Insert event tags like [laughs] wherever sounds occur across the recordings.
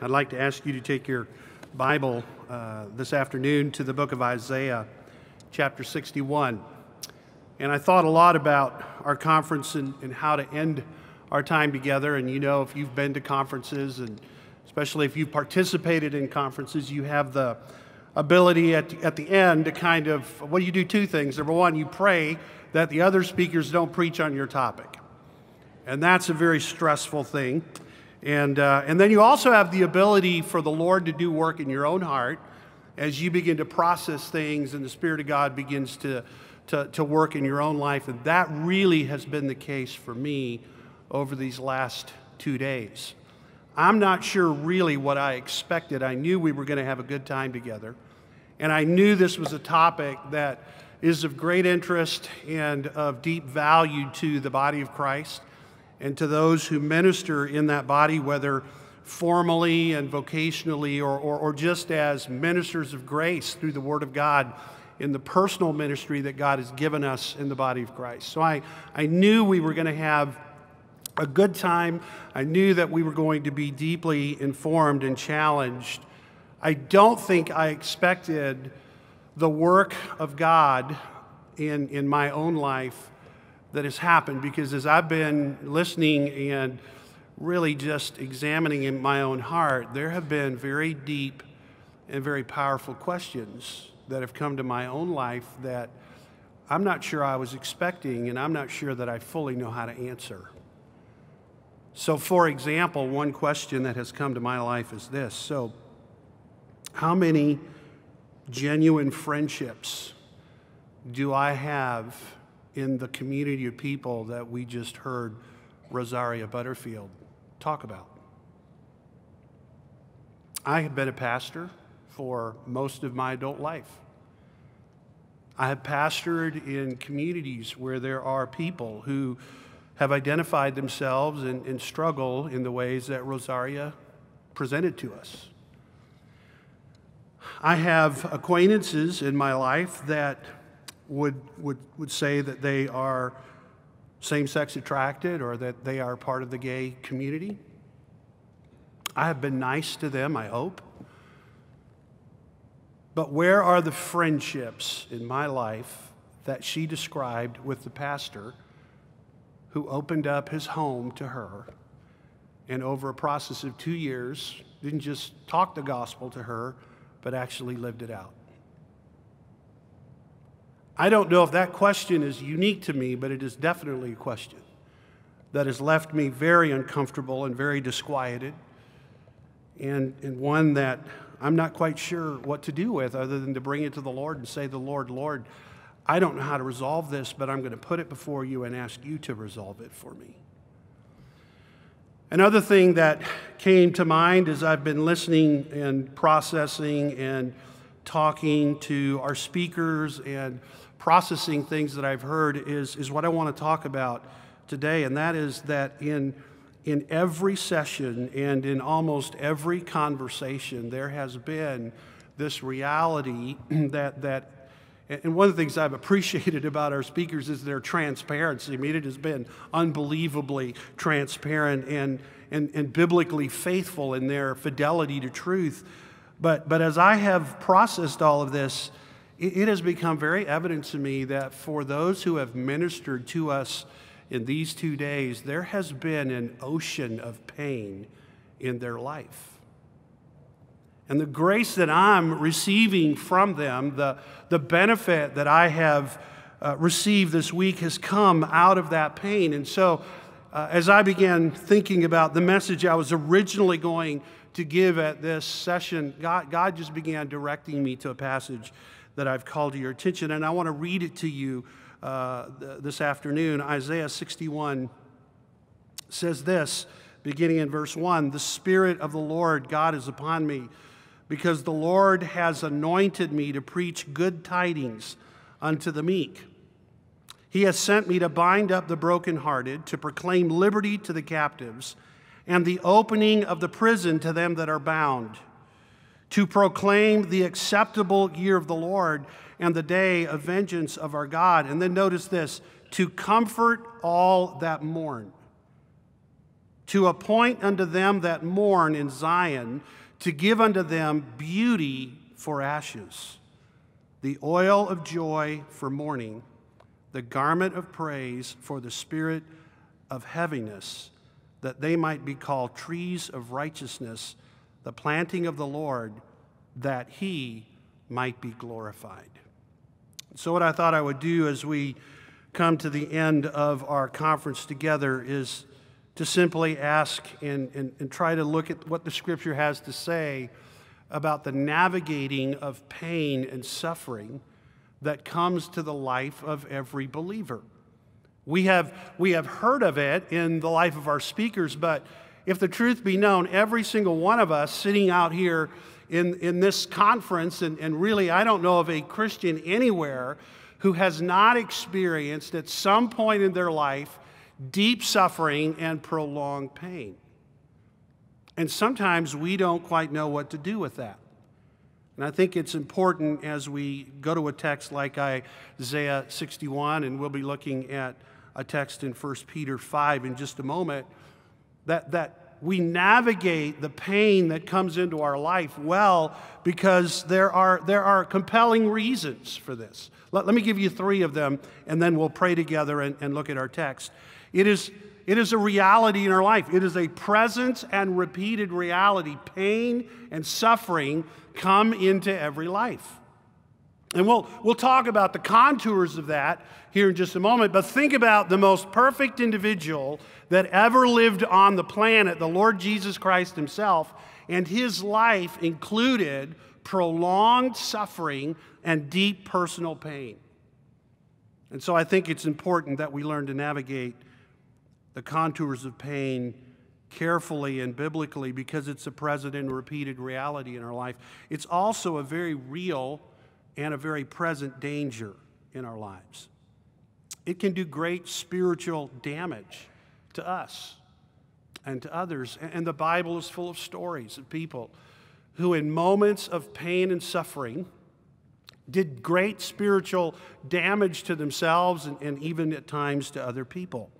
I'd like to ask you to take your Bible uh, this afternoon to the book of Isaiah, chapter 61. And I thought a lot about our conference and, and how to end our time together. And you know, if you've been to conferences, and especially if you've participated in conferences, you have the ability at, at the end to kind of, well, you do two things. Number one, you pray that the other speakers don't preach on your topic. And that's a very stressful thing. And, uh, and then you also have the ability for the Lord to do work in your own heart as you begin to process things and the Spirit of God begins to, to, to work in your own life. And that really has been the case for me over these last two days. I'm not sure really what I expected. I knew we were going to have a good time together. And I knew this was a topic that is of great interest and of deep value to the body of Christ and to those who minister in that body, whether formally and vocationally or, or, or, just as ministers of grace through the Word of God in the personal ministry that God has given us in the body of Christ. So I, I knew we were going to have a good time. I knew that we were going to be deeply informed and challenged. I don't think I expected the work of God in, in my own life that has happened because as I've been listening and really just examining in my own heart, there have been very deep and very powerful questions that have come to my own life that I'm not sure I was expecting and I'm not sure that I fully know how to answer. So, for example, one question that has come to my life is this So, how many genuine friendships do I have in the community of people that we just heard Rosaria Butterfield talk about. I have been a pastor for most of my adult life. I have pastored in communities where there are people who have identified themselves and, and struggle in the ways that Rosaria presented to us. I have acquaintances in my life that would, would, would say that they are same sex attracted or that they are part of the gay community. I have been nice to them, I hope. But where are the friendships in my life that she described with the pastor who opened up his home to her and over a process of two years didn't just talk the gospel to her, but actually lived it out? I don't know if that question is unique to me, but it is definitely a question that has left me very uncomfortable and very disquieted, and, and one that I'm not quite sure what to do with other than to bring it to the Lord and say, The Lord, Lord, I don't know how to resolve this, but I'm going to put it before you and ask you to resolve it for me. Another thing that came to mind as I've been listening and processing and talking to our speakers and processing things that I've heard is, is what I want to talk about today, and that is that in, in every session and in almost every conversation, there has been this reality [clears throat] that, that and one of the things I've appreciated [laughs] about our speakers is their transparency. I mean, it has been unbelievably transparent and, and, and biblically faithful in their fidelity to truth. But, but as I have processed all of this, it has become very evident to me that for those who have ministered to us in these two days, there has been an ocean of pain in their life. And the grace that I'm receiving from them, the, the benefit that I have uh, received this week, has come out of that pain. And so, uh, as I began thinking about the message I was originally going to give at this session, God, God just began directing me to a passage that I've called to your attention. And I want to read it to you uh, this afternoon. Isaiah 61 says this, beginning in verse 1 The Spirit of the Lord God is upon me, because the Lord has anointed me to preach good tidings unto the meek. He has sent me to bind up the brokenhearted, to proclaim liberty to the captives, and the opening of the prison to them that are bound to proclaim the acceptable year of the Lord and the day of vengeance of our God. And then notice this to comfort all that mourn. to appoint unto them that mourn in Zion, to give unto them beauty for ashes, the oil of joy for mourning, the garment of praise for the spirit of heaviness, that they might be called trees of righteousness, the planting of the Lord, that he might be glorified. So, what I thought I would do as we come to the end of our conference together is to simply ask and, and, and try to look at what the scripture has to say about the navigating of pain and suffering that comes to the life of every believer. We have, we have heard of it in the life of our speakers, but if the truth be known, every single one of us sitting out here in, in this conference, and, and really, I don't know of a Christian anywhere who has not experienced at some point in their life deep suffering and prolonged pain. And sometimes we don't quite know what to do with that. And I think it's important as we go to a text like Isaiah 61, and we'll be looking at a text in 1 Peter 5 in just a moment, that, that we navigate the pain that comes into our life well because there are, there are compelling reasons for this. Let, let me give you three of them, and then we'll pray together and, and look at our text. It is, it is a reality in our life, it is a present and repeated reality. Pain and suffering come into every life. And we'll, we'll talk about the contours of that here in just a moment, but think about the most perfect individual that ever lived on the planet, the Lord Jesus Christ Himself, and His life included prolonged suffering and deep personal pain. And so I think it's important that we learn to navigate the contours of pain carefully and biblically because it's a present and repeated reality in our life. It's also a very real and a very present danger in our lives. It can do great spiritual damage to us and to others. And the Bible is full of stories of people who, in moments of pain and suffering, did great spiritual damage to themselves and, and even at times to other people.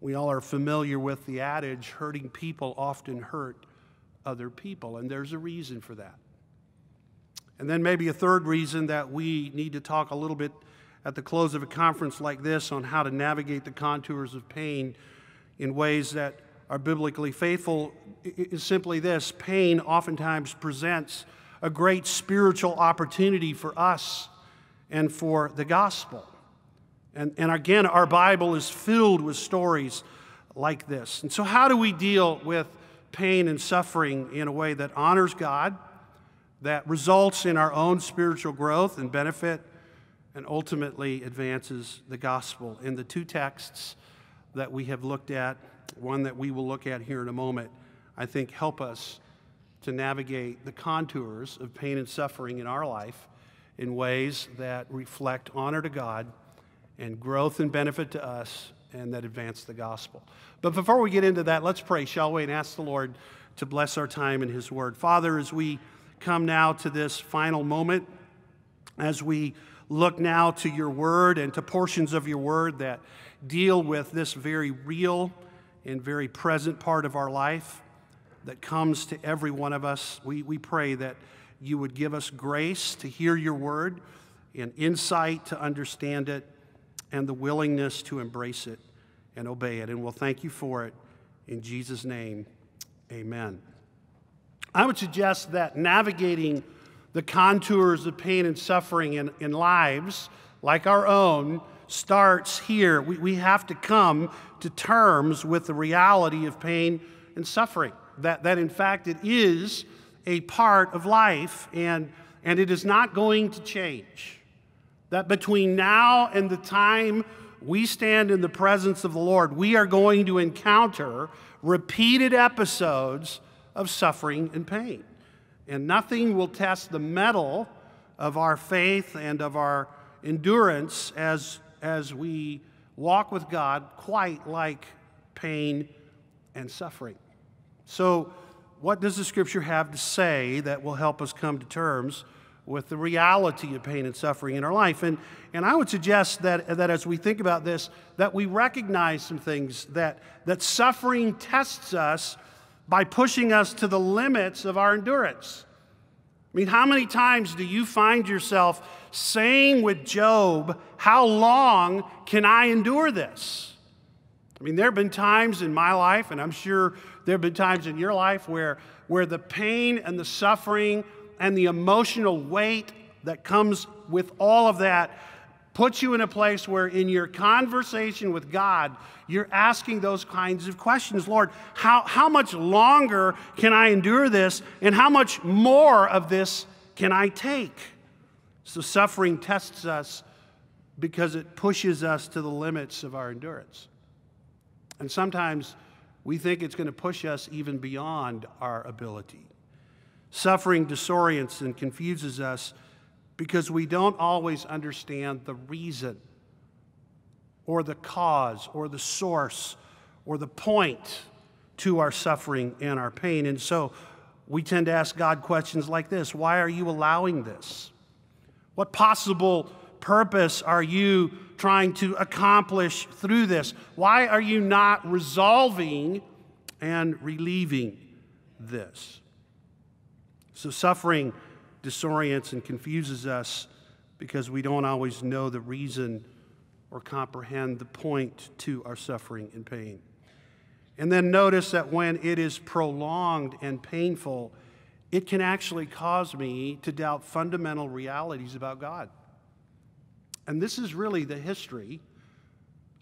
We all are familiar with the adage hurting people often hurt other people, and there's a reason for that. And then, maybe a third reason that we need to talk a little bit at the close of a conference like this on how to navigate the contours of pain in ways that are biblically faithful is simply this pain oftentimes presents a great spiritual opportunity for us and for the gospel. And, and again, our Bible is filled with stories like this. And so, how do we deal with pain and suffering in a way that honors God, that results in our own spiritual growth and benefit, and ultimately advances the gospel? In the two texts that we have looked at, one that we will look at here in a moment, I think help us to navigate the contours of pain and suffering in our life in ways that reflect honor to God and growth and benefit to us and that advance the gospel. But before we get into that, let's pray, shall we, and ask the Lord to bless our time in His Word. Father, as we come now to this final moment, as we look now to your Word and to portions of your Word that deal with this very real and very present part of our life that comes to every one of us, we, we pray that you would give us grace to hear your Word and insight to understand it and the willingness to embrace it and obey it. And we'll thank you for it. In Jesus' name, amen. I would suggest that navigating the contours of pain and suffering in, in lives like our own starts here. We, we have to come to terms with the reality of pain and suffering. That, that in fact, it is a part of life and, and it is not going to change that between now and the time we stand in the presence of the Lord, we are going to encounter repeated episodes of suffering and pain. And nothing will test the mettle of our faith and of our endurance as, as we walk with God quite like pain and suffering. So, what does the scripture have to say that will help us come to terms with the reality of pain and suffering in our life. And, and I would suggest that, that as we think about this, that we recognize some things that, that suffering tests us by pushing us to the limits of our endurance. I mean, how many times do you find yourself saying with Job, How long can I endure this? I mean, there have been times in my life, and I'm sure there have been times in your life, where, where the pain and the suffering and the emotional weight that comes with all of that puts you in a place where, in your conversation with God, you're asking those kinds of questions. Lord, how, how much longer can I endure this, and how much more of this can I take? So, suffering tests us because it pushes us to the limits of our endurance. And sometimes we think it's going to push us even beyond our ability. Suffering disorients and confuses us because we don't always understand the reason or the cause or the source or the point to our suffering and our pain. And so we tend to ask God questions like this Why are you allowing this? What possible purpose are you trying to accomplish through this? Why are you not resolving and relieving this? So, suffering disorients and confuses us because we don't always know the reason or comprehend the point to our suffering and pain. And then notice that when it is prolonged and painful, it can actually cause me to doubt fundamental realities about God. And this is really the history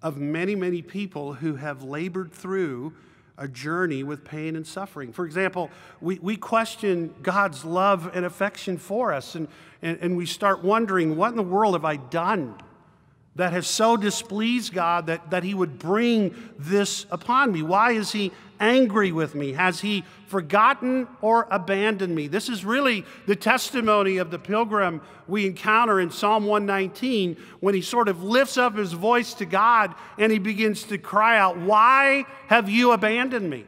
of many, many people who have labored through a journey with pain and suffering. For example, we, we question God's love and affection for us, and, and, and we start wondering, what in the world have I done that has so displeased God that, that He would bring this upon me? Why is He angry with me? Has he forgotten or abandoned me? This is really the testimony of the pilgrim we encounter in Psalm 119 when he sort of lifts up his voice to God and he begins to cry out, Why have you abandoned me?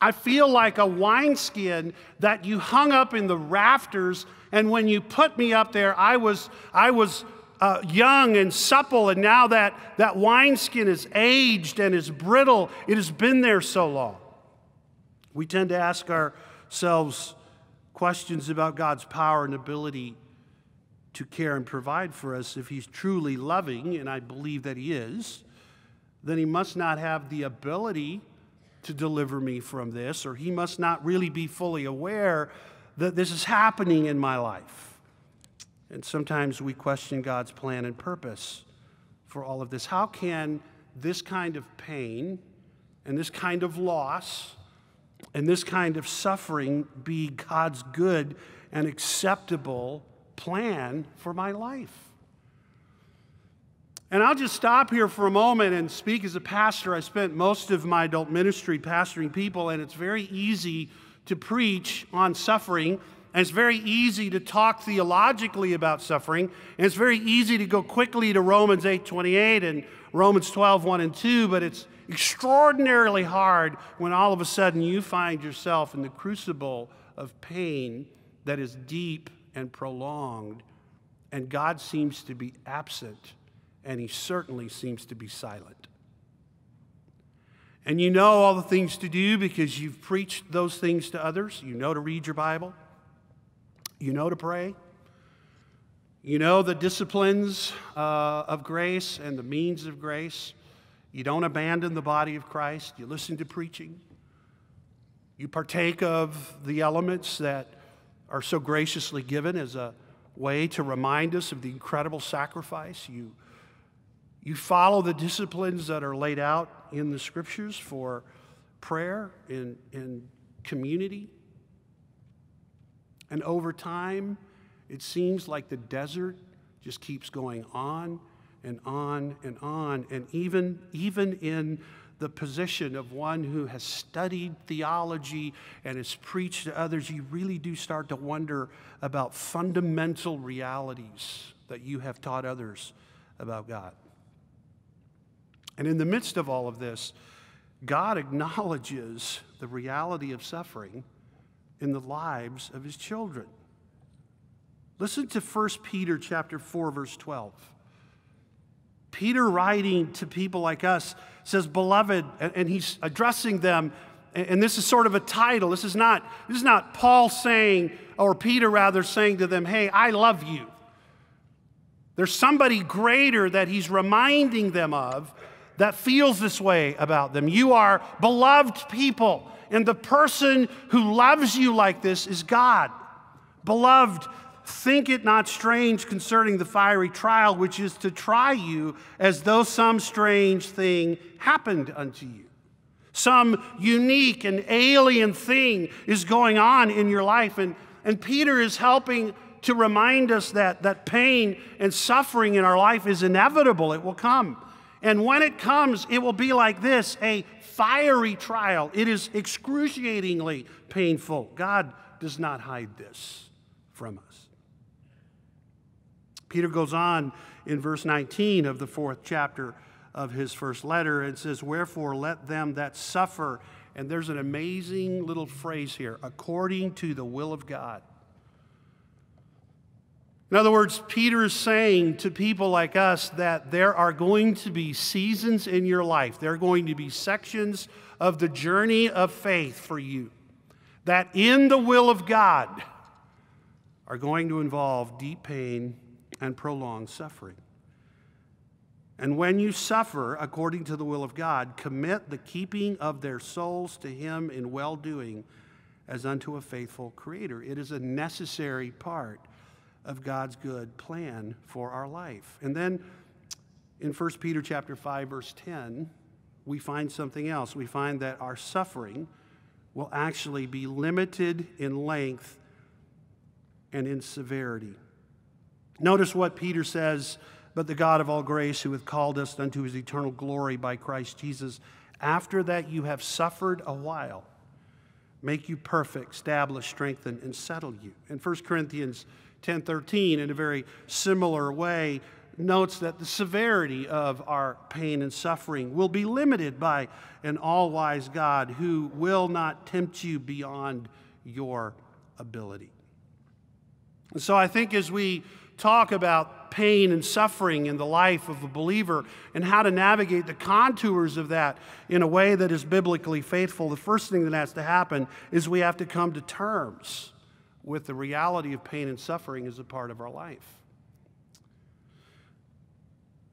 I feel like a wineskin that you hung up in the rafters, and when you put me up there, I was, I was uh, young and supple, and now that, that wineskin is aged and is brittle, it has been there so long. We tend to ask ourselves questions about God's power and ability to care and provide for us. If He's truly loving, and I believe that He is, then He must not have the ability to deliver me from this, or He must not really be fully aware that this is happening in my life. And sometimes we question God's plan and purpose for all of this. How can this kind of pain and this kind of loss and this kind of suffering be God's good and acceptable plan for my life? And I'll just stop here for a moment and speak as a pastor. I spent most of my adult ministry pastoring people, and it's very easy to preach on suffering and it's very easy to talk theologically about suffering. And it's very easy to go quickly to Romans 8 28 and Romans 12 1 and 2. But it's extraordinarily hard when all of a sudden you find yourself in the crucible of pain that is deep and prolonged. And God seems to be absent, and He certainly seems to be silent. And you know all the things to do because you've preached those things to others. You know to read your Bible. You know to pray. You know the disciplines uh, of grace and the means of grace. You don't abandon the body of Christ. You listen to preaching. You partake of the elements that are so graciously given as a way to remind us of the incredible sacrifice. You, you follow the disciplines that are laid out in the scriptures for prayer in, in community. And over time, it seems like the desert just keeps going on and on and on. And even, even in the position of one who has studied theology and has preached to others, you really do start to wonder about fundamental realities that you have taught others about God. And in the midst of all of this, God acknowledges the reality of suffering in the lives of his children. Listen to 1 Peter chapter 4 verse 12. Peter writing to people like us says beloved and he's addressing them and this is sort of a title. This is not this is not Paul saying or Peter rather saying to them, "Hey, I love you." There's somebody greater that he's reminding them of that feels this way about them. You are beloved people, and the person who loves you like this is God. Beloved, think it not strange concerning the fiery trial, which is to try you as though some strange thing happened unto you. Some unique and alien thing is going on in your life. And, and Peter is helping to remind us that, that pain and suffering in our life is inevitable, it will come. And when it comes, it will be like this a fiery trial. It is excruciatingly painful. God does not hide this from us. Peter goes on in verse 19 of the fourth chapter of his first letter and says, Wherefore let them that suffer, and there's an amazing little phrase here, according to the will of God. In other words, Peter is saying to people like us that there are going to be seasons in your life, there are going to be sections of the journey of faith for you that in the will of God are going to involve deep pain and prolonged suffering. And when you suffer according to the will of God, commit the keeping of their souls to Him in well doing as unto a faithful Creator. It is a necessary part of God's good plan for our life. And then in 1 Peter chapter 5 verse 10, we find something else. We find that our suffering will actually be limited in length and in severity. Notice what Peter says, but the God of all grace who hath called us unto his eternal glory by Christ Jesus, after that you have suffered a while, make you perfect, establish, strengthen, and settle you. In 1 Corinthians 10:13 in a very similar way notes that the severity of our pain and suffering will be limited by an all-wise God who will not tempt you beyond your ability. And so I think as we talk about pain and suffering in the life of a believer and how to navigate the contours of that in a way that is biblically faithful, the first thing that has to happen is we have to come to terms with the reality of pain and suffering as a part of our life.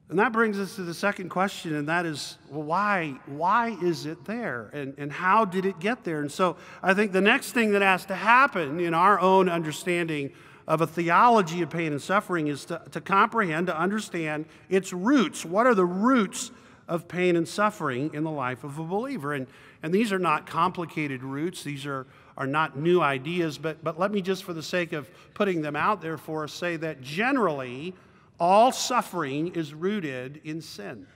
And that brings us to the second question, and that is, well, why? Why is it there? And, and how did it get there? And so I think the next thing that has to happen in our own understanding of a theology of pain and suffering is to, to comprehend, to understand its roots. What are the roots of pain and suffering in the life of a believer? And, and these are not complicated roots, these are are not new ideas, but, but let me just, for the sake of putting them out there for us, say that generally all suffering is rooted in sin.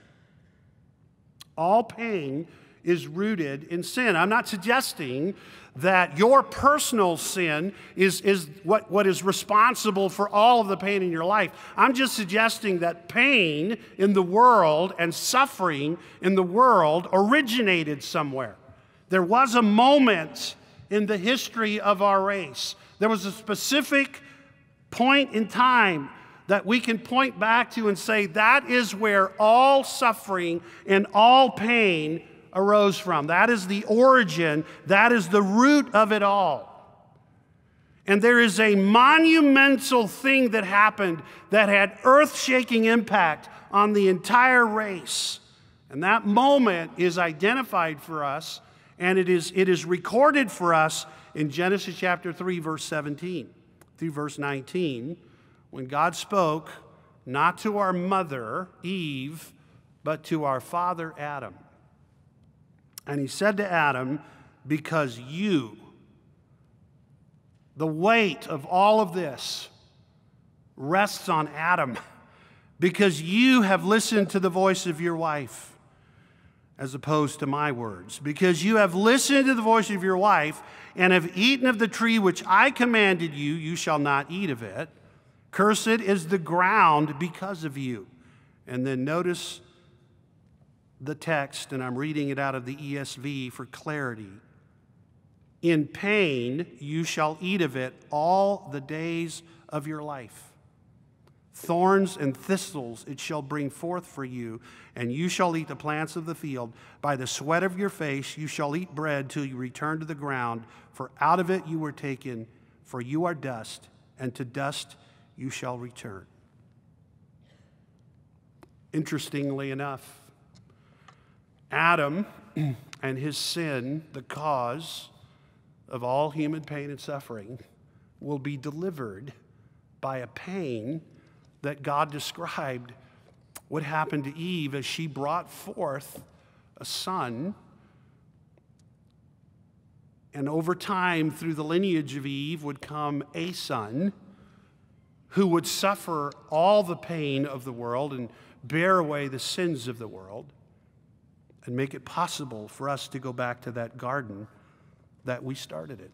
All pain is rooted in sin. I'm not suggesting that your personal sin is, is what, what is responsible for all of the pain in your life. I'm just suggesting that pain in the world and suffering in the world originated somewhere. There was a moment in the history of our race. There was a specific point in time that we can point back to and say that is where all suffering and all pain arose from. That is the origin, that is the root of it all. And there is a monumental thing that happened that had earth shaking impact on the entire race. And that moment is identified for us and it is, it is recorded for us in Genesis chapter 3, verse 17 through verse 19, when God spoke not to our mother, Eve, but to our father, Adam. And he said to Adam, Because you, the weight of all of this rests on Adam, [laughs] because you have listened to the voice of your wife as opposed to my words, because you have listened to the voice of your wife and have eaten of the tree which I commanded you, you shall not eat of it. Cursed is the ground because of you. And then notice the text, and I'm reading it out of the ESV for clarity. In pain you shall eat of it all the days of your life. Thorns and thistles it shall bring forth for you, and you shall eat the plants of the field. By the sweat of your face you shall eat bread till you return to the ground, for out of it you were taken, for you are dust, and to dust you shall return. Interestingly enough, Adam [clears throat] and his sin, the cause of all human pain and suffering, will be delivered by a pain that God described what happened to Eve as she brought forth a son. And over time, through the lineage of Eve, would come a son who would suffer all the pain of the world and bear away the sins of the world and make it possible for us to go back to that garden that we started it.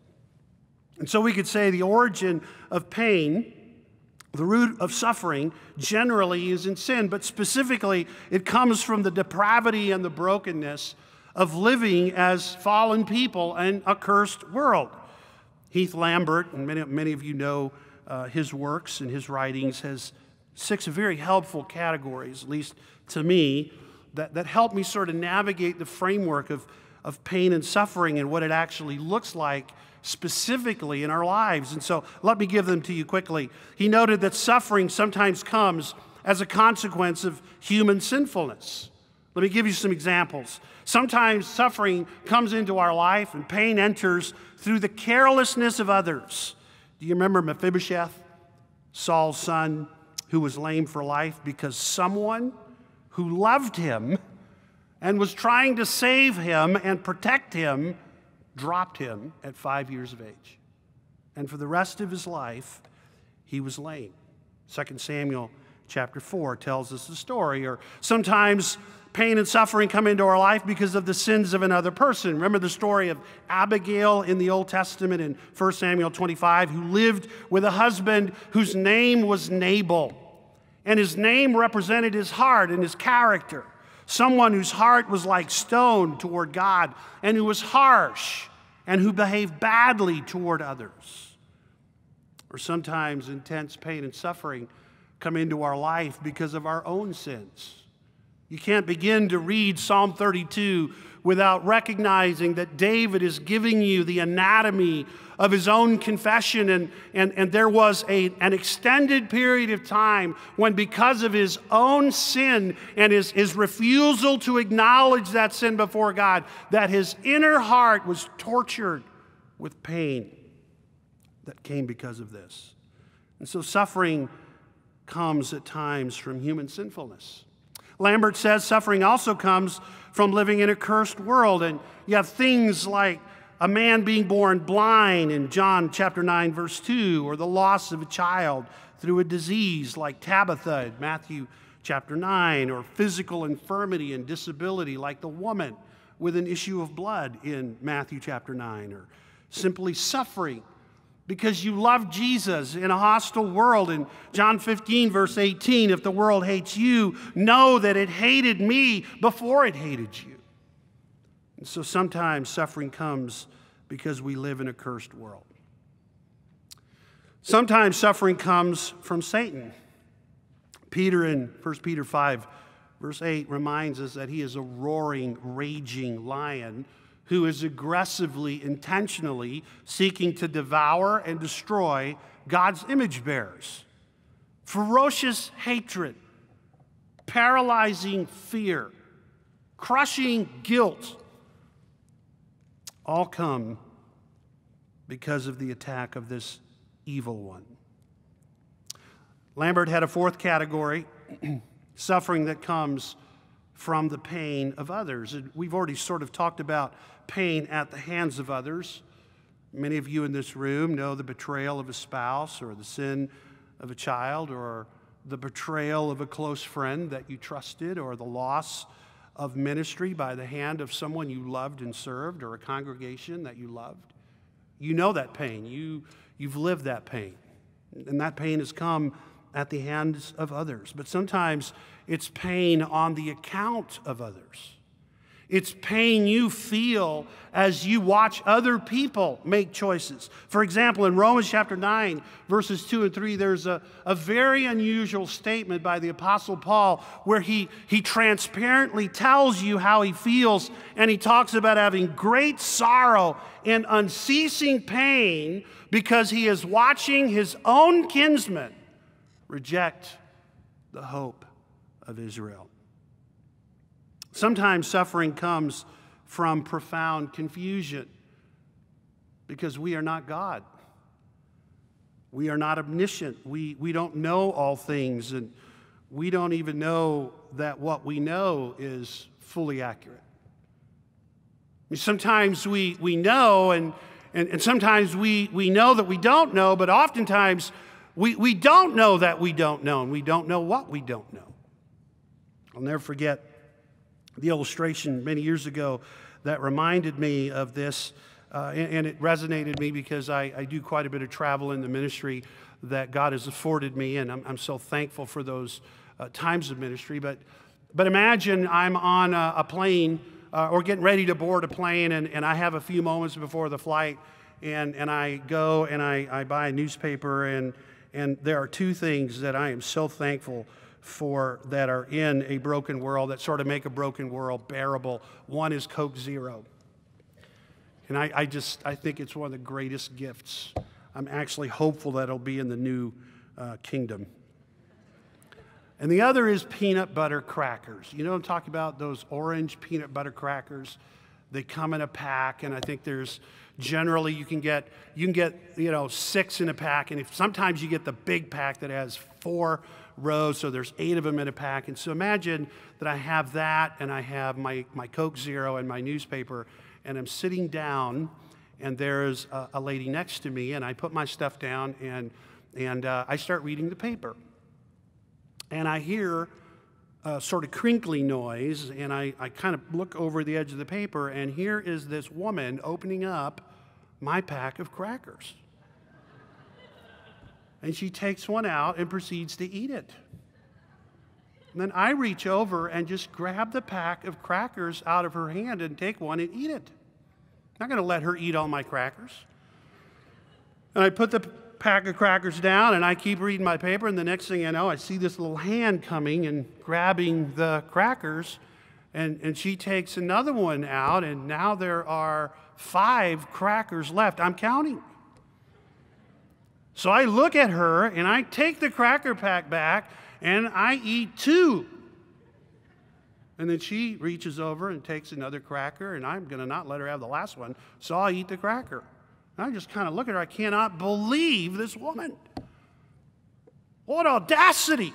And so we could say the origin of pain, the root of suffering, generally is in sin, but specifically it comes from the depravity and the brokenness of living as fallen people in a cursed world. Heath Lambert, and many, many of you know uh, his works and his writings, has six very helpful categories, at least to me, that, that help me sort of navigate the framework of, of pain and suffering and what it actually looks like specifically in our lives. And so let me give them to you quickly. He noted that suffering sometimes comes as a consequence of human sinfulness. Let me give you some examples. Sometimes suffering comes into our life and pain enters through the carelessness of others. Do you remember Mephibosheth, Saul's son, who was lame for life because someone who loved him and was trying to save him and protect him dropped him at five years of age. And for the rest of his life, he was lame. 2 Samuel chapter 4 tells us the story. Or sometimes pain and suffering come into our life because of the sins of another person. Remember the story of Abigail in the Old Testament in 1 Samuel 25, who lived with a husband whose name was Nabal. And his name represented his heart and his character. Someone whose heart was like stone toward God and who was harsh and who behaved badly toward others. Or sometimes intense pain and suffering come into our life because of our own sins. You can't begin to read Psalm 32 without recognizing that David is giving you the anatomy of his own confession. And, and, and there was a, an extended period of time when, because of his own sin and his, his refusal to acknowledge that sin before God, that his inner heart was tortured with pain that came because of this. And so suffering comes at times from human sinfulness. Lambert says suffering also comes from living in a cursed world. And you have things like a man being born blind in John chapter 9, verse 2, or the loss of a child through a disease like Tabitha in Matthew chapter 9, or physical infirmity and disability like the woman with an issue of blood in Matthew chapter 9, or simply suffering because you love Jesus in a hostile world. In John 15, verse 18, if the world hates you, know that it hated me before it hated you. And so sometimes suffering comes because we live in a cursed world. Sometimes suffering comes from Satan. Peter in 1 Peter 5, verse 8, reminds us that he is a roaring, raging lion who is aggressively, intentionally seeking to devour and destroy God's image bearers. Ferocious hatred, paralyzing fear, crushing guilt all come because of the attack of this evil one. Lambert had a fourth category [clears throat] suffering that comes from the pain of others. And we've already sort of talked about pain at the hands of others. Many of you in this room know the betrayal of a spouse or the sin of a child or the betrayal of a close friend that you trusted or the loss of ministry by the hand of someone you loved and served or a congregation that you loved. You know that pain. You, you've lived that pain. And that pain has come at the hands of others. But sometimes it's pain on the account of others. It's pain you feel as you watch other people make choices. For example, in Romans chapter 9, verses 2 and 3, there's a, a very unusual statement by the Apostle Paul where he, he transparently tells you how he feels, and he talks about having great sorrow and unceasing pain because he is watching his own kinsmen reject the hope of Israel. Sometimes suffering comes from profound confusion because we are not God. We are not omniscient. We, we don't know all things, and we don't even know that what we know is fully accurate. I mean, sometimes we, we know, and, and, and sometimes we, we know that we don't know, but oftentimes we, we don't know that we don't know, and we don't know what we don't know. I'll never forget the illustration many years ago that reminded me of this, uh, and, and, it resonated me because I, I, do quite a bit of travel in the ministry that God has afforded me, and I'm, I'm so thankful for those uh, times of ministry. But, but imagine I'm on a, a plane uh, or getting ready to board a plane, and, and I have a few moments before the flight, and, and I go and I, I buy a newspaper, and, and there are two things that I am so thankful for that are in a broken world that sort of make a broken world bearable. One is Coke Zero. And I, I just, I think it's one of the greatest gifts. I'm actually hopeful that it'll be in the new uh, kingdom. And the other is peanut butter crackers. You know I'm talking about? Those orange peanut butter crackers. They come in a pack, and I think there's generally you can get you can get you know six in a pack, and if sometimes you get the big pack that has four rows, so there's eight of them in a pack. And so imagine that I have that, and I have my, my Coke Zero and my newspaper, and I'm sitting down, and there's a, a lady next to me, and I put my stuff down, and, and uh, I start reading the paper. And I hear a sort of crinkly noise, and I, I kind of look over the edge of the paper, and here is this woman opening up my pack of crackers and she takes one out and proceeds to eat it. And then I reach over and just grab the pack of crackers out of her hand and take one and eat it. I'm not going to let her eat all my crackers. And I put the pack of crackers down and I keep reading my paper, and the next thing I know, I see this little hand coming and grabbing the crackers. And, and she takes another one out, and now there are five crackers left. I'm counting. So I look at her and I take the cracker pack back and I eat two. And then she reaches over and takes another cracker, and I'm going to not let her have the last one, so I'll eat the cracker. And I just kind of look at her. I cannot believe this woman. What audacity!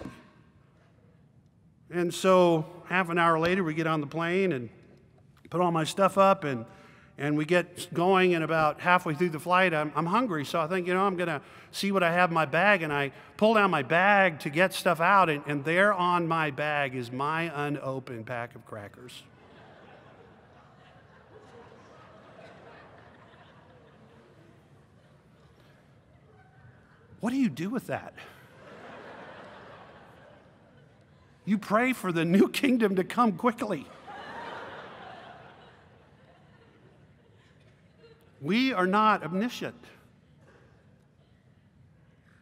And so, half an hour later, we get on the plane and put all my stuff up, and and we get going, and about halfway through the flight, I'm, I'm hungry. So I think, you know, I'm going to see what I have in my bag. And I pull down my bag to get stuff out, and, and there on my bag is my unopened pack of crackers. What do you do with that? You pray for the new kingdom to come quickly. We are not omniscient.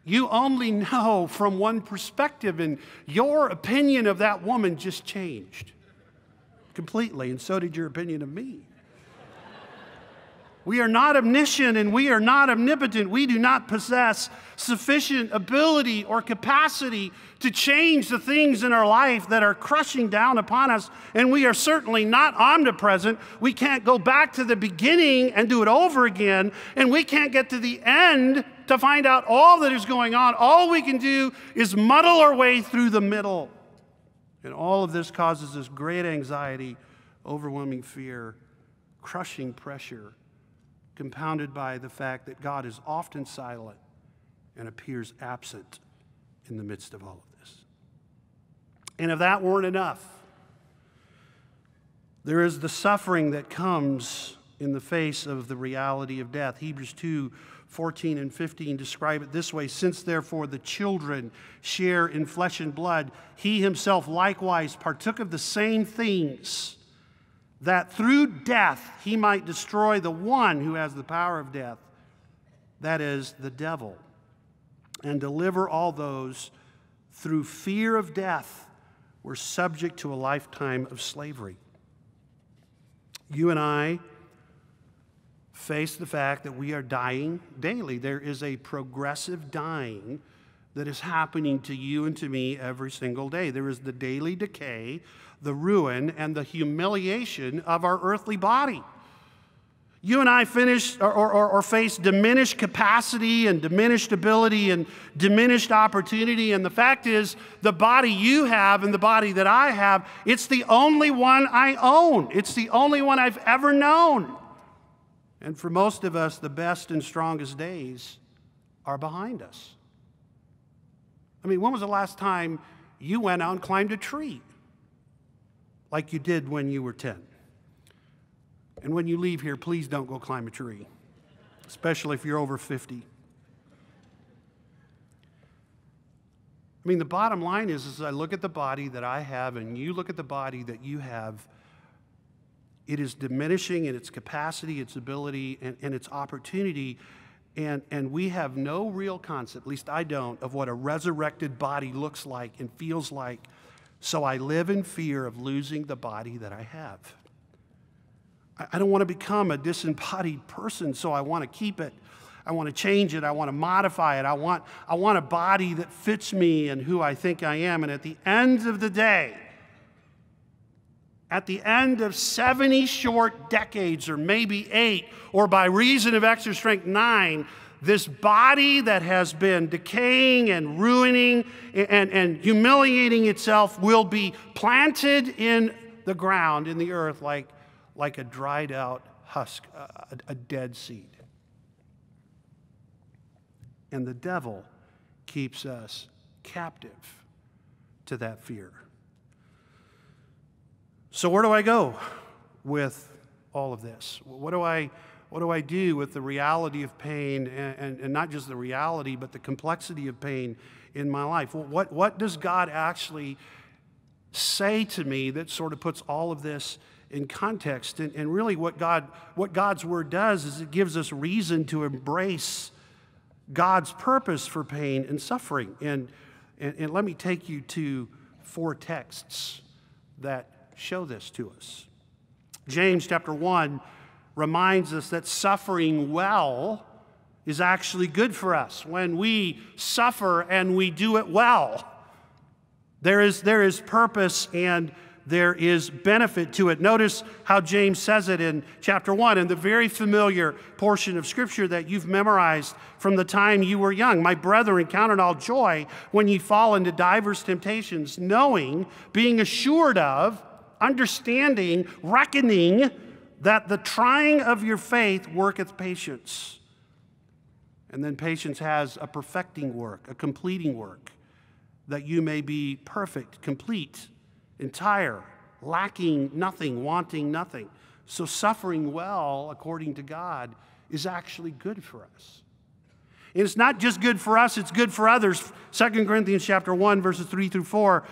You only know from one perspective, and your opinion of that woman just changed completely, and so did your opinion of me. We are not omniscient and we are not omnipotent. We do not possess sufficient ability or capacity to change the things in our life that are crushing down upon us. And we are certainly not omnipresent. We can't go back to the beginning and do it over again. And we can't get to the end to find out all that is going on. All we can do is muddle our way through the middle. And all of this causes us great anxiety, overwhelming fear, crushing pressure compounded by the fact that God is often silent and appears absent in the midst of all of this. And if that weren't enough, there is the suffering that comes in the face of the reality of death. Hebrews 2 14 and 15 describe it this way Since therefore the children share in flesh and blood, he himself likewise partook of the same things that through death he might destroy the one who has the power of death, that is, the devil, and deliver all those through fear of death were subject to a lifetime of slavery. You and I face the fact that we are dying daily. There is a progressive dying that is happening to you and to me every single day. There is the daily decay, the ruin, and the humiliation of our earthly body. You and I finish or, or, or, face diminished capacity and diminished ability and diminished opportunity. And the fact is, the body you have and the body that I have, it's the only one I own. It's the only one I've ever known. And for most of us, the best and strongest days are behind us. I mean, when was the last time you went out and climbed a tree like you did when you were 10? And when you leave here, please don't go climb a tree, especially if you're over 50. I mean, the bottom line is, as I look at the body that I have and you look at the body that you have, it is diminishing in its capacity, its ability, and, and its opportunity and, and we have no real concept, at least I don't, of what a resurrected body looks like and feels like. So I live in fear of losing the body that I have. I, don't want to become a disembodied person, so I want to keep it. I want to change it. I want to modify it. I want, I want a body that fits me and who I think I am. And at the end of the day, at the end of 70 short decades, or maybe eight, or by reason of extra strength, nine, this body that has been decaying and ruining and, and humiliating itself will be planted in the ground, in the earth, like, like a dried out husk, a, a dead seed. And the devil keeps us captive to that fear. So, where do I go with all of this? What do I, what do, I do with the reality of pain and, and, and not just the reality, but the complexity of pain in my life? what, what does God actually say to me that sort of puts all of this in context? And, and really, what, God, what God's word does is it gives us reason to embrace God's purpose for pain and suffering. And, and, and let me take you to four texts that show this to us. James chapter 1 reminds us that suffering well is actually good for us. When we suffer and we do it well, there is, there is purpose and there is benefit to it. Notice how James says it in chapter 1 in the very familiar portion of scripture that you've memorized from the time you were young. My brethren, count it all joy when ye fall into divers temptations, knowing, being assured of, understanding, reckoning that the trying of your faith worketh patience. And then patience has a perfecting work, a completing work, that you may be perfect, complete, entire, lacking nothing, wanting nothing. So suffering well, according to God, is actually good for us. And it's not just good for us, it's good for others. 2 Corinthians chapter 1, verses 3 through 4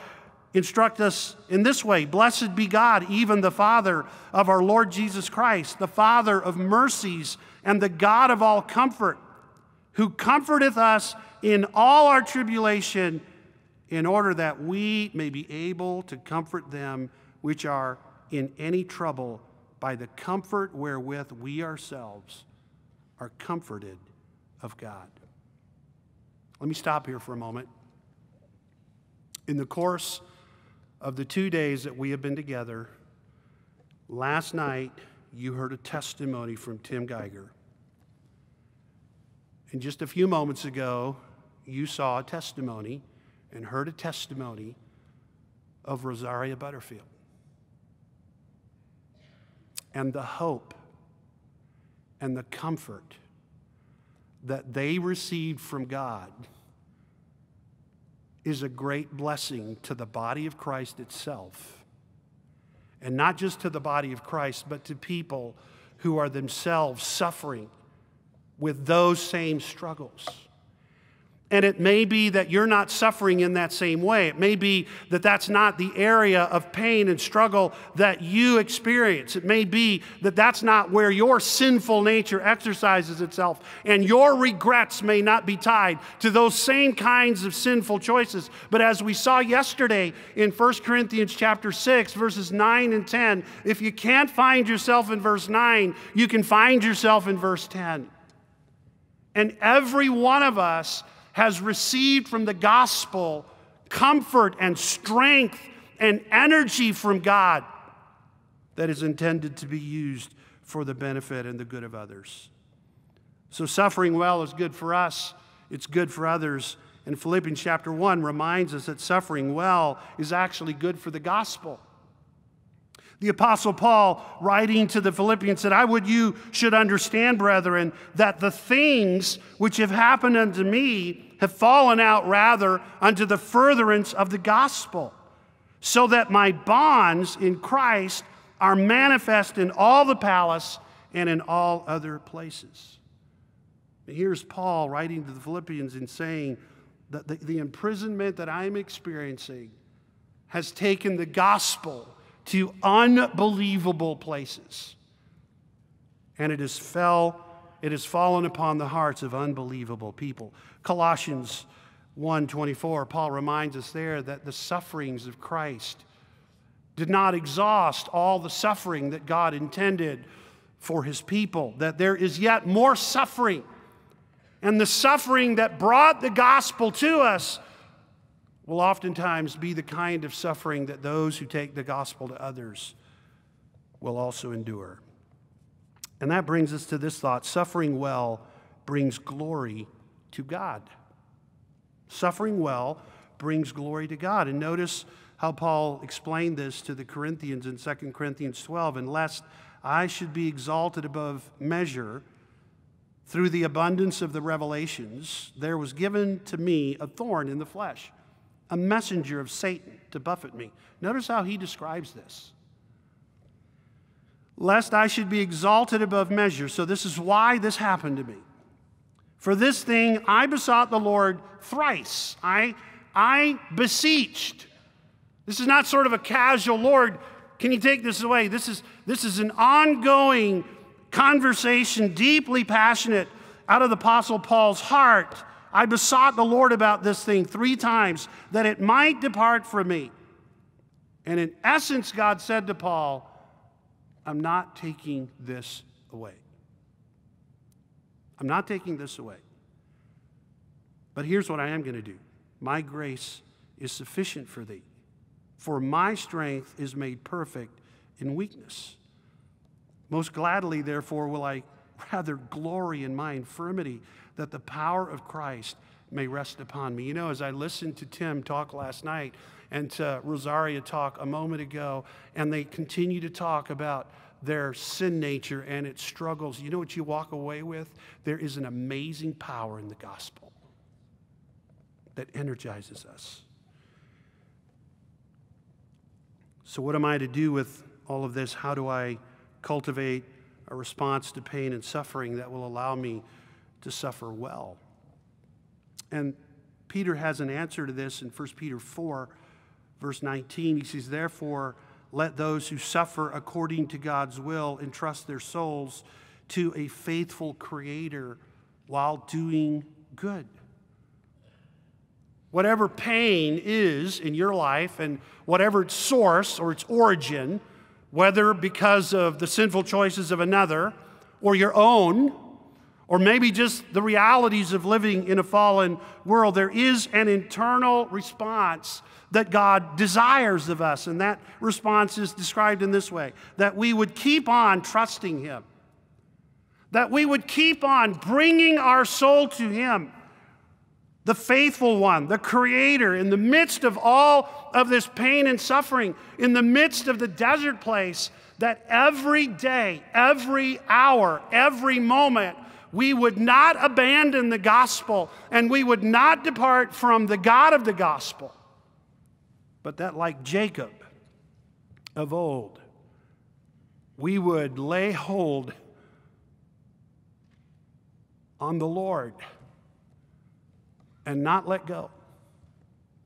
instruct us in this way Blessed be God, even the Father of our Lord Jesus Christ, the Father of mercies and the God of all comfort, who comforteth us in all our tribulation, in order that we may be able to comfort them which are in any trouble by the comfort wherewith we ourselves are comforted of God. Let me stop here for a moment. In the course of the two days that we have been together, last night you heard a testimony from Tim Geiger. And just a few moments ago, you saw a testimony and heard a testimony of Rosaria Butterfield. And the hope and the comfort that they received from God is a great blessing to the body of Christ itself. And not just to the body of Christ, but to people who are themselves suffering with those same struggles. And it may be that you're not suffering in that same way. It may be that that's not the area of pain and struggle that you experience. It may be that that's not where your sinful nature exercises itself. And your regrets may not be tied to those same kinds of sinful choices. But as we saw yesterday in 1 Corinthians chapter 6, verses 9 and 10, if you can't find yourself in verse 9, you can find yourself in verse 10. And every one of us has received from the gospel comfort and strength and energy from God that is intended to be used for the benefit and the good of others. So, suffering well is good for us, it's good for others. And Philippians chapter 1 reminds us that suffering well is actually good for the gospel. The Apostle Paul, writing to the Philippians, said, I would you should understand, brethren, that the things which have happened unto me have fallen out rather unto the furtherance of the gospel, so that my bonds in Christ are manifest in all the palace and in all other places. Here's Paul writing to the Philippians and saying that the, the imprisonment that I'm experiencing has taken the gospel to unbelievable places. And it has fell, it has fallen upon the hearts of unbelievable people. Colossians 1:24, Paul reminds us there that the sufferings of Christ did not exhaust all the suffering that God intended for his people, that there is yet more suffering. And the suffering that brought the gospel to us will oftentimes be the kind of suffering that those who take the gospel to others will also endure. And that brings us to this thought suffering well brings glory to God. Suffering well brings glory to God. And notice how Paul explained this to the Corinthians in 2 Corinthians 12 and lest I should be exalted above measure through the abundance of the revelations, there was given to me a thorn in the flesh a messenger of Satan to buffet me. Notice how he describes this. Lest I should be exalted above measure. So, this is why this happened to me. For this thing I besought the Lord thrice. I, I beseeched. This is not sort of a casual, Lord, can you take this away? This is, this is an ongoing conversation, deeply passionate, out of the Apostle Paul's heart I besought the Lord about this thing three times that it might depart from me. And in essence, God said to Paul, I'm not taking this away. I'm not taking this away. But here's what I am going to do My grace is sufficient for thee, for my strength is made perfect in weakness. Most gladly, therefore, will I [laughs] rather glory in my infirmity that the power of Christ may rest upon me. You know, as I listened to Tim talk last night and to Rosaria talk a moment ago, and they continue to talk about their sin nature and its struggles, you know what you walk away with? There is an amazing power in the gospel that energizes us. So, what am I to do with all of this? How do I cultivate a response to pain and suffering that will allow me to suffer well. And Peter has an answer to this in 1 Peter 4, verse 19. He says, Therefore, let those who suffer according to God's will entrust their souls to a faithful Creator while doing good. Whatever pain is in your life and whatever its source or its origin, whether because of the sinful choices of another or your own, or maybe just the realities of living in a fallen world, there is an internal response that God desires of us. And that response is described in this way that we would keep on trusting Him, that we would keep on bringing our soul to Him, the faithful one, the Creator, in the midst of all of this pain and suffering, in the midst of the desert place, that every day, every hour, every moment, we would not abandon the gospel and we would not depart from the God of the gospel, but that, like Jacob of old, we would lay hold on the Lord and not let go,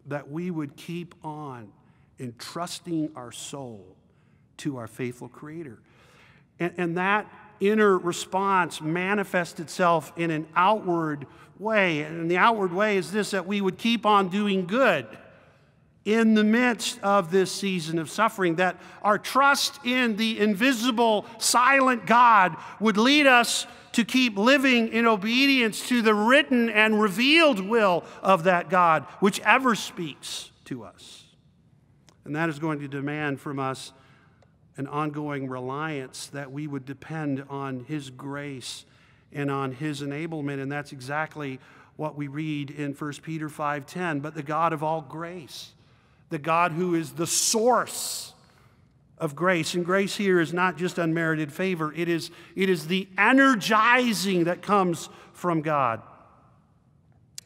that we would keep on entrusting our soul to our faithful Creator. And, and that inner response manifests itself in an outward way. And the outward way is this that we would keep on doing good in the midst of this season of suffering, that our trust in the invisible, silent God would lead us to keep living in obedience to the written and revealed will of that God, whichever speaks to us. And that is going to demand from us an ongoing reliance that we would depend on His grace and on His enablement. And that's exactly what we read in 1 Peter 5:10. But the God of all grace, the God who is the source of grace. And grace here is not just unmerited favor, it is, it is the energizing that comes from God.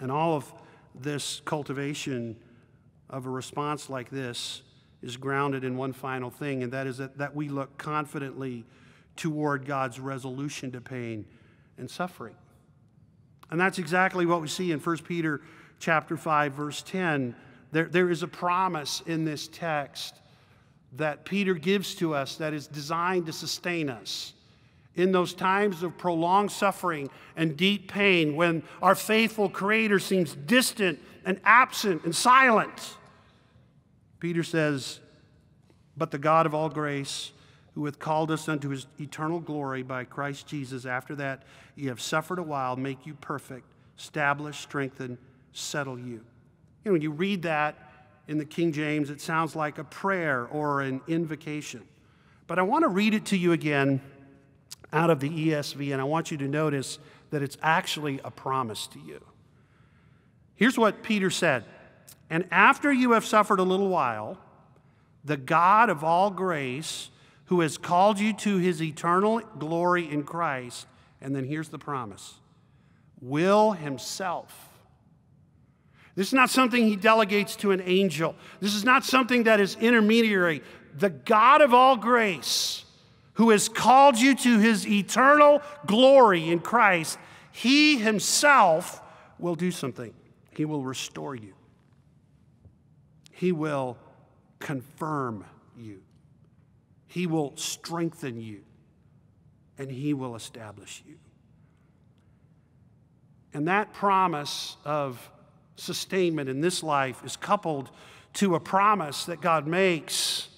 And all of this cultivation of a response like this is grounded in one final thing, and that is that, that we look confidently toward God's resolution to pain and suffering. And that's exactly what we see in 1 Peter chapter 5, verse 10. There, there is a promise in this text that Peter gives to us that is designed to sustain us in those times of prolonged suffering and deep pain when our faithful Creator seems distant and absent and silent. Peter says, But the God of all grace, who hath called us unto his eternal glory by Christ Jesus, after that ye have suffered a while, make you perfect, establish, strengthen, settle you. You know, when you read that in the King James, it sounds like a prayer or an invocation. But I want to read it to you again out of the ESV, and I want you to notice that it's actually a promise to you. Here's what Peter said and after you have suffered a little while, the God of all grace, who has called you to his eternal glory in Christ, and then here's the promise will himself. This is not something he delegates to an angel. This is not something that is intermediary. The God of all grace, who has called you to his eternal glory in Christ, he himself will do something. He will restore you. He will confirm you, He will strengthen you, and He will establish you. And that promise of sustainment in this life is coupled to a promise that God makes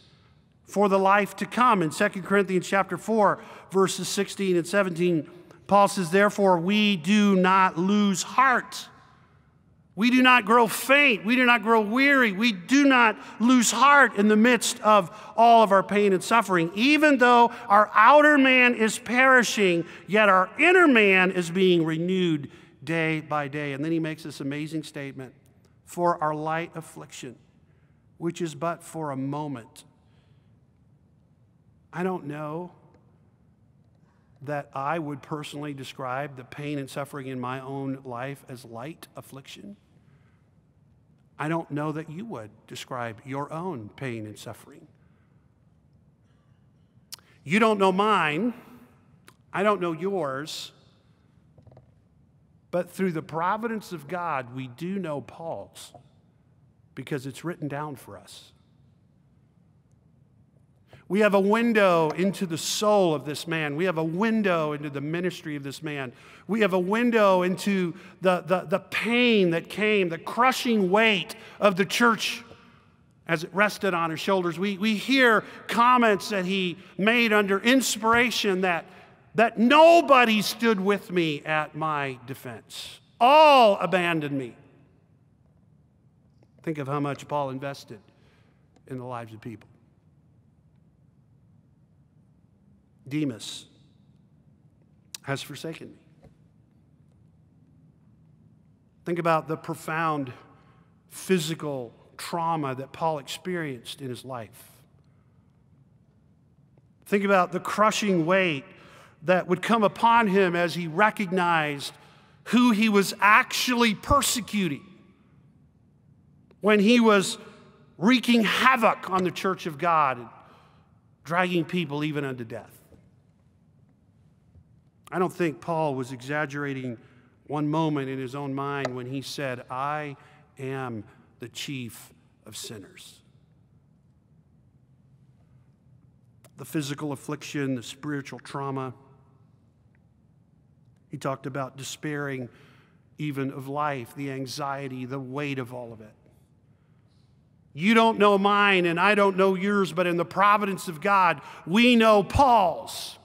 for the life to come. In 2 Corinthians chapter 4, verses 16 and 17, Paul says, Therefore, we do not lose heart. We do not grow faint. We do not grow weary. We do not lose heart in the midst of all of our pain and suffering. Even though our outer man is perishing, yet our inner man is being renewed day by day. And then he makes this amazing statement for our light affliction, which is but for a moment. I don't know that I would personally describe the pain and suffering in my own life as light affliction. I don't know that you would describe your own pain and suffering. You don't know mine. I don't know yours. But through the providence of God, we do know Paul's because it's written down for us. We have a window into the soul of this man. We have a window into the ministry of this man. We have a window into the, the, the pain that came, the crushing weight of the church as it rested on his shoulders. We, we hear comments that he made under inspiration that, that nobody stood with me at my defense, all abandoned me. Think of how much Paul invested in the lives of people. Demas has forsaken me. Think about the profound physical trauma that Paul experienced in his life. Think about the crushing weight that would come upon him as he recognized who he was actually persecuting when he was wreaking havoc on the church of God and dragging people even unto death. I don't think Paul was exaggerating one moment in his own mind when he said, I am the chief of sinners. The physical affliction, the spiritual trauma. He talked about despairing even of life, the anxiety, the weight of all of it. You don't know mine, and I don't know yours, but in the providence of God, we know Paul's.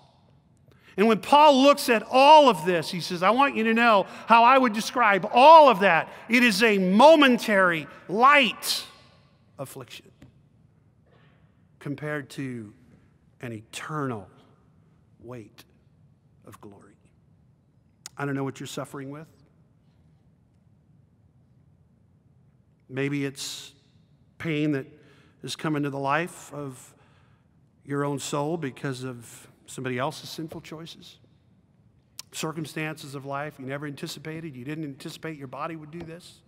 And when Paul looks at all of this, he says, I want you to know how I would describe all of that. It is a momentary, light affliction compared to an eternal weight of glory. I don't know what you're suffering with. Maybe it's pain that has come into the life of your own soul because of somebody else's sinful choices, circumstances of life you never anticipated. You didn't anticipate your body would do this.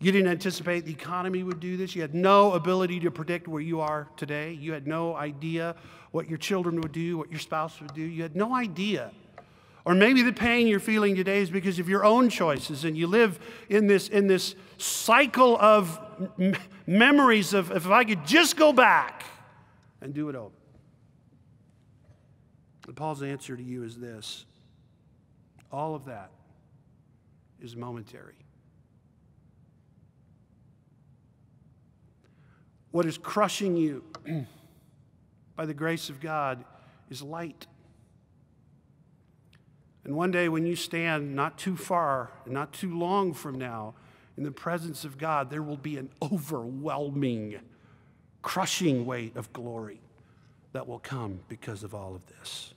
You didn't anticipate the economy would do this. You had no ability to predict where you are today. You had no idea what your children would do, what your spouse would do. You had no idea. Or maybe the pain you're feeling today is because of your own choices, and you live in this, in this cycle of memories of if I could just go back and do it over. Paul's answer to you is this all of that is momentary. What is crushing you [clears throat] by the grace of God is light. And one day, when you stand not too far, and not too long from now, in the presence of God, there will be an overwhelming, crushing weight of glory that will come because of all of this.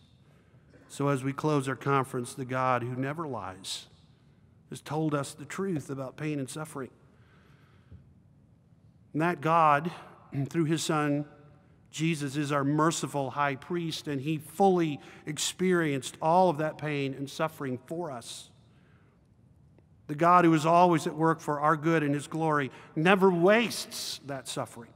So, as we close our conference, the God who never lies has told us the truth about pain and suffering. And that God, [clears throat] through his Son, Jesus is our merciful high priest, and he fully experienced all of that pain and suffering for us. The God who is always at work for our good and his glory never wastes that suffering.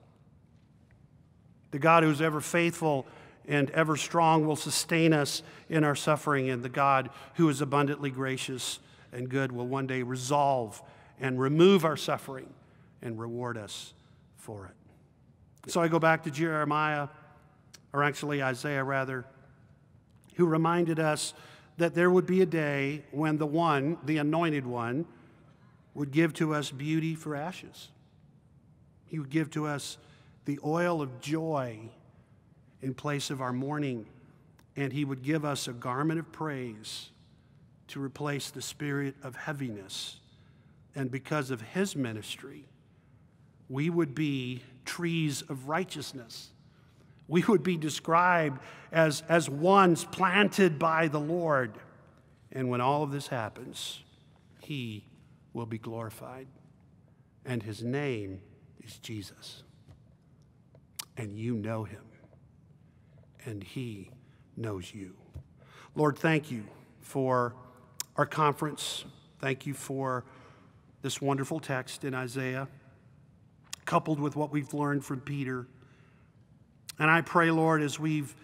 The God who is ever faithful and ever strong will sustain us in our suffering, and the God who is abundantly gracious and good will one day resolve and remove our suffering and reward us for it. So I go back to Jeremiah, or actually Isaiah rather, who reminded us that there would be a day when the one, the anointed one, would give to us beauty for ashes. He would give to us the oil of joy in place of our mourning, and He would give us a garment of praise to replace the spirit of heaviness. And because of His ministry, we would be trees of righteousness. We would be described as, as ones planted by the Lord. And when all of this happens, He will be glorified. And His name is Jesus. And you know Him and He knows you. Lord, thank you for our conference. Thank you for this wonderful text in Isaiah, coupled with what we've learned from Peter. And I pray, Lord, as we've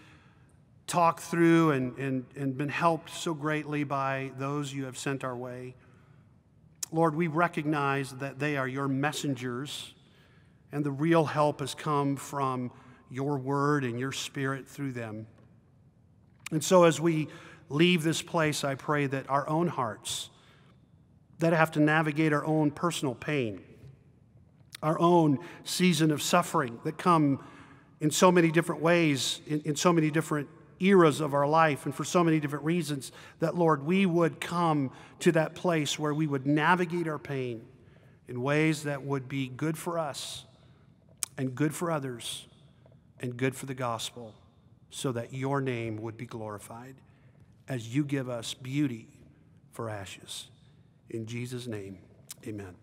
talked through and, and, and been helped so greatly by those you have sent our way, Lord, we recognize that they are your messengers, and the real help has come from your word and your spirit through them. And so, as we leave this place, I pray that our own hearts, that have to navigate our own personal pain, our own season of suffering that come in so many different ways, in, in so many different eras of our life, and for so many different reasons, that, Lord, we would come to that place where we would navigate our pain in ways that would be good for us and good for others and good for the gospel so that your name would be glorified as you give us beauty for ashes. In Jesus' name, amen.